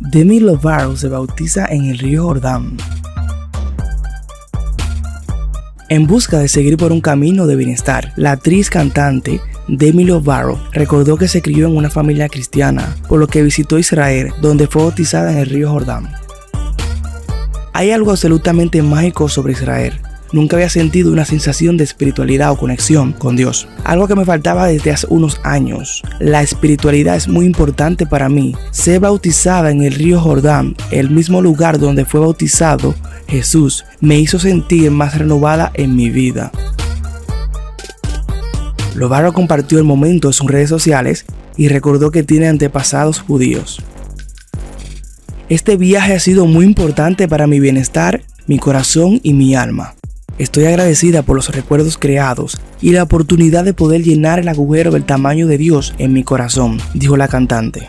Demi Lovato se bautiza en el río Jordán. En busca de seguir por un camino de bienestar, la actriz cantante Demi Lovato recordó que se crió en una familia cristiana, por lo que visitó Israel, donde fue bautizada en el río Jordán. Hay algo absolutamente mágico sobre Israel, nunca había sentido una sensación de espiritualidad o conexión con Dios. Algo que me faltaba desde hace unos años. La espiritualidad es muy importante para mí. Ser bautizada en el río Jordán, el mismo lugar donde fue bautizado Jesús, me hizo sentir más renovada en mi vida. Lovaro compartió el momento en sus redes sociales y recordó que tiene antepasados judíos. Este viaje ha sido muy importante para mi bienestar, mi corazón y mi alma. Estoy agradecida por los recuerdos creados y la oportunidad de poder llenar el agujero del tamaño de Dios en mi corazón, dijo la cantante.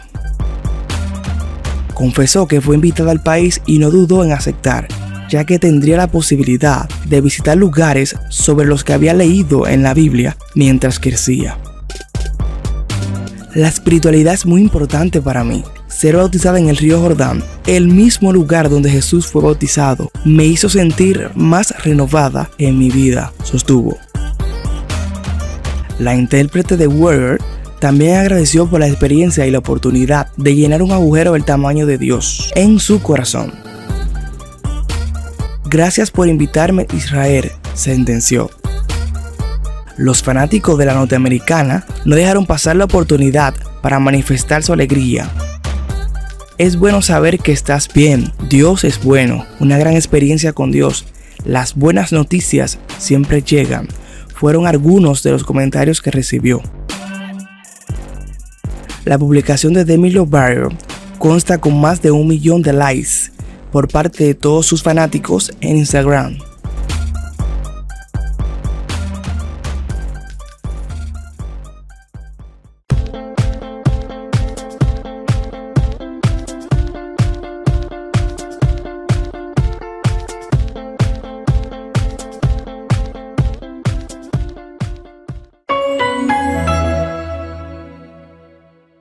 Confesó que fue invitada al país y no dudó en aceptar, ya que tendría la posibilidad de visitar lugares sobre los que había leído en la Biblia mientras crecía. La espiritualidad es muy importante para mí ser bautizada en el río Jordán, el mismo lugar donde Jesús fue bautizado, me hizo sentir más renovada en mi vida, sostuvo. La intérprete de Word también agradeció por la experiencia y la oportunidad de llenar un agujero del tamaño de Dios en su corazón. Gracias por invitarme, Israel, sentenció. Los fanáticos de la norteamericana no dejaron pasar la oportunidad para manifestar su alegría es bueno saber que estás bien. Dios es bueno. Una gran experiencia con Dios. Las buenas noticias siempre llegan. Fueron algunos de los comentarios que recibió. La publicación de Demi Lovato consta con más de un millón de likes por parte de todos sus fanáticos en Instagram.